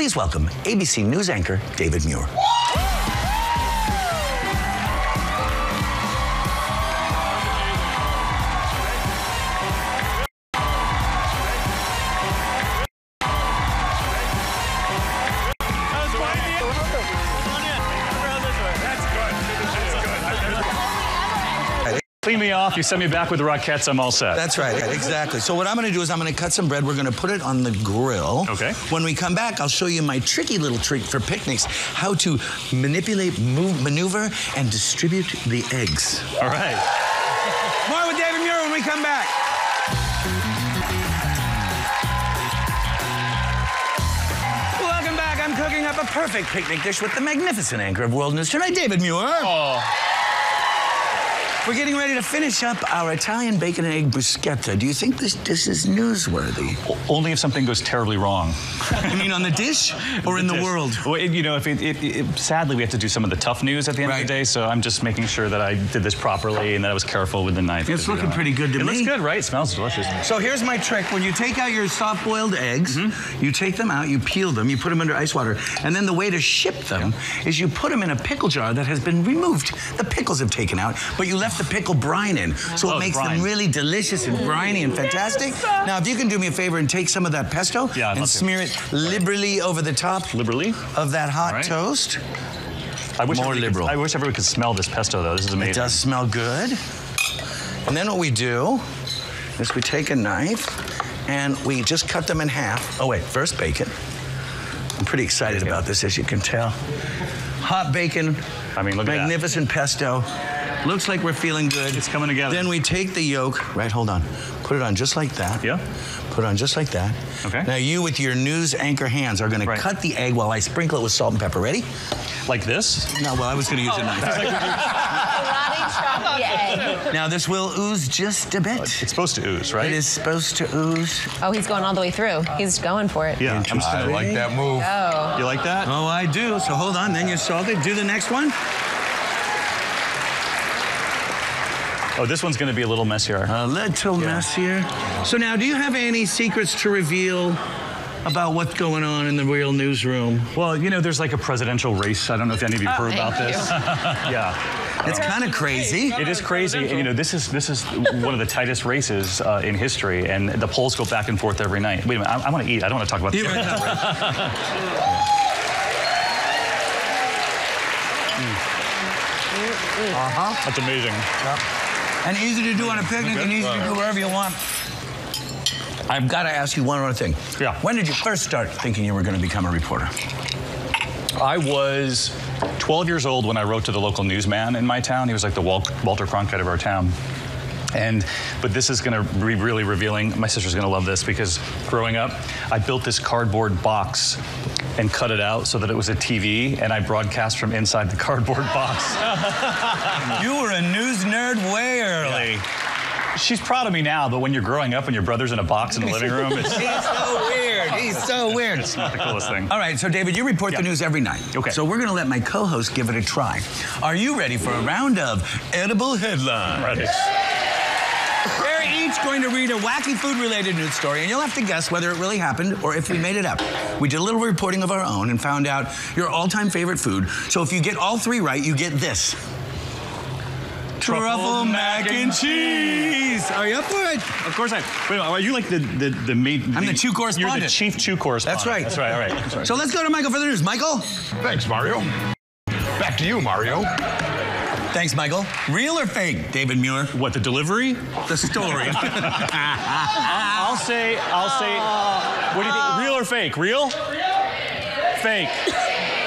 Please welcome ABC News anchor David Muir. Clean me off, you send me back with the Rockettes, I'm all set. That's right, exactly. So what I'm gonna do is I'm gonna cut some bread. We're gonna put it on the grill. Okay. When we come back, I'll show you my tricky little trick for picnics, how to manipulate, move, maneuver, and distribute the eggs. All right. More with David Muir when we come back. Welcome back. I'm cooking up a perfect picnic dish with the magnificent anchor of World News Tonight, David Muir. Oh, We're getting ready to finish up our Italian bacon and egg bruschetta. Do you think this dish is newsworthy? only if something goes terribly wrong. You mean on the dish or in the Dish. world? Well, it- you know, if it, it, it- sadly we have to do some of the tough news at the end Right. of the day, so I'm just making sure that I did this properly and that I was careful with the knife. It's looking don't- pretty good to it me. looks good, right? It smells delicious. So here's my trick. When you take out your soft-boiled eggs, mm-hmm. you take them out, you peel them, you put them under ice water, and then the way to ship them is you put them in a pickle jar that has been removed. The pickles have taken out, but you left the pickle brine in, so Oh, it makes brine. them really delicious and briny and fantastic. Now, if you can do me a favor and take some of that pesto Yeah, and love to. smear it liberally over the top Liberally? of that hot All right. toast. I wish More liberal. Could, I wish everyone could smell this pesto, though. This is amazing. It does smell good. And then what we do is we take a knife and we just cut them in half. Oh, wait, first bacon. I'm pretty excited about this, as you can tell. Hot bacon. I mean, look at that. Magnificent pesto. Looks like we're feeling good. It's coming together. Then we take the yolk, right, hold on. Put it on just like that. Yeah. Put it on just like that. Okay. Now you, with your news anchor hands, are gonna Right. cut the egg while I sprinkle it with salt and pepper. Ready? Like this? No, well, I was gonna use a oh. knife. Karate chop the. Now this will ooze just a bit. It's supposed to ooze, right? It is supposed to ooze. Oh, he's going all the way through. He's going for it. Yeah. I'm I like that move. Oh. You like that? Oh, I do. So hold on, then you salt it. Do the next one. Oh, this one's going to be a little messier. A little messier. So now, do you have any secrets to reveal about what's going on in the real newsroom? Well, you know, there's like a presidential race. I don't know if any of you have heard about Oh, thank this. yeah. It's kind of crazy. It is crazy, and you know this is this is one of the tightest races uh, in history, and the polls go back and forth every night. Wait a minute, I, I want to eat. I don't want to talk about You this. read that, right? That's amazing. And easy to do on a picnic and easy to do wherever you want. I've got to ask you one other thing. Yeah. When did you first start thinking you were going to become a reporter? I was 12 years old when I wrote to the local newsman in my town. He was like the Wal- Walter Cronkite of our town. And, but this is going to be really revealing. My sister's going to love this because growing up, I built this cardboard box and cut it out so that it was a TV, and I broadcast from inside the cardboard box. You were a news nerd way early. She's proud of me now, but when you're growing up and your brother's in a box in the living room, it's He's so weird. He's so weird. It's not the coolest thing. All right, so David, you report the news every night. Okay. So we're going to let my co-host give it a try. Are you ready for a round of edible headlines? Ready. They're each going to read a wacky food-related news story, and you'll have to guess whether it really happened or if we made it up. We did a little reporting of our own and found out your all-time favorite food. So if you get all three right, you get this. Truffle mac and cheese. Are you up for it? Of course I. Wait, a minute, are you like the the the maid? I'm the two chew You're the chief chew correspondent. That's right. That's right. All right. Sorry. So let's go to Michael for the news. Michael? Thanks, Mario. Back to you, Mario. Thanks, Michael. Real or fake, David Muir? what the delivery? The story. I'll say. I'll say. What do you think? Real or fake? Real. Fake.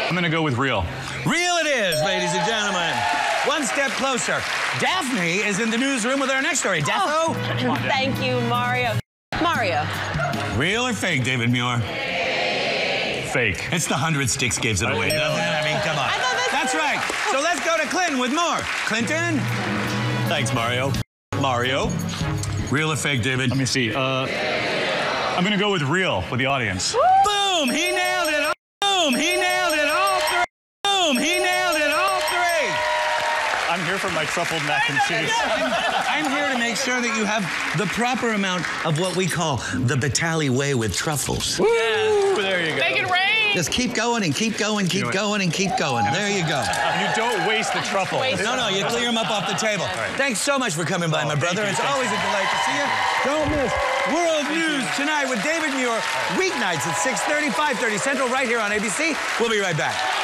I'm gonna go with real. Real it is, ladies and gentlemen. One step closer. Daphne is in the newsroom with our next story. Daphne? Thank you, Mario. Mario. Real or fake, David Muir? Fake. It's the hundred sticks gives it away, doesn't? I mean, come on. I that's- That's right. So let's go to Clinton with more. Clinton? Thanks, Mario. Mario. Real or fake, David? Let me see. Uh, I'm gonna go with real with the audience. Boom! He nailed it. Boom! He for my truffled mac and cheese. I'm here to make sure that you have the proper amount of what we call the Batali way with truffles. Ooh, there you go. Make it rain. Just keep going and keep going, keep know going and keep going. There you go. And you don't waste the truffle. No, no, you clear them up off the table. Thanks so much for coming by, oh, my brother. It's thank always a delight to see you. Don't miss World News tonight with David Muir, weeknights at 6.30, 5.30 Central, right here on ABC. We'll be right back.